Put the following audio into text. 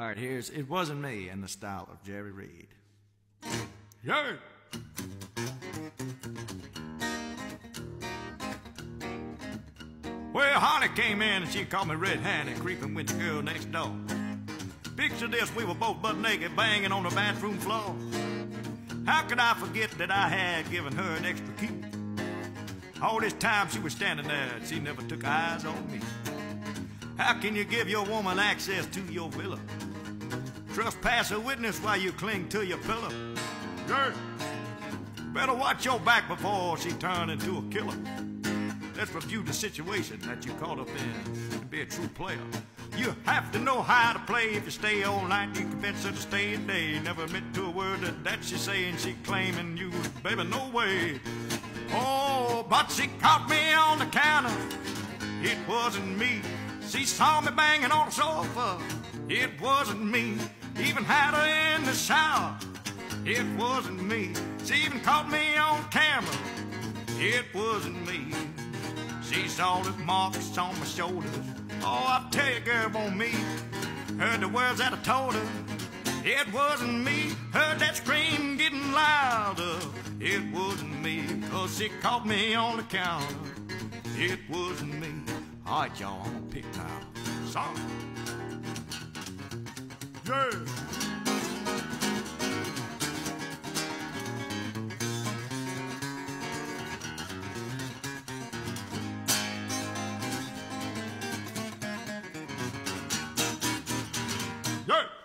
All right, here's It Wasn't Me in the style of Jerry Reed. Yeah. Well, Holly came in and she called me red-handed, creeping with the girl next door. Picture this, we were both butt naked, banging on the bathroom floor. How could I forget that I had given her an extra key? All this time she was standing there, and she never took eyes on me. How can you give your woman access to your villa? Trespass a witness while you cling to your pillow. Girl, better watch your back before she turn into a killer. Let's review the situation that you caught up in to be a true player. You have to know how to play. If you stay all night, you convince her to stay a day. Never admit to a word that, that she's saying. She claiming you, baby, no way. Oh, but she caught me on the counter. It wasn't me. She saw me banging on the sofa. It wasn't me. Even had her in the shower. It wasn't me. She even caught me on camera. It wasn't me. She saw the marks on my shoulders. Oh, I tell you, girl, on me. Heard the words that I told her. It wasn't me. Heard that scream getting louder. It wasn't me. Cause she caught me on the counter. It wasn't me. All right, y'all, I'm gonna pick now. Song. Yeah. Yeah.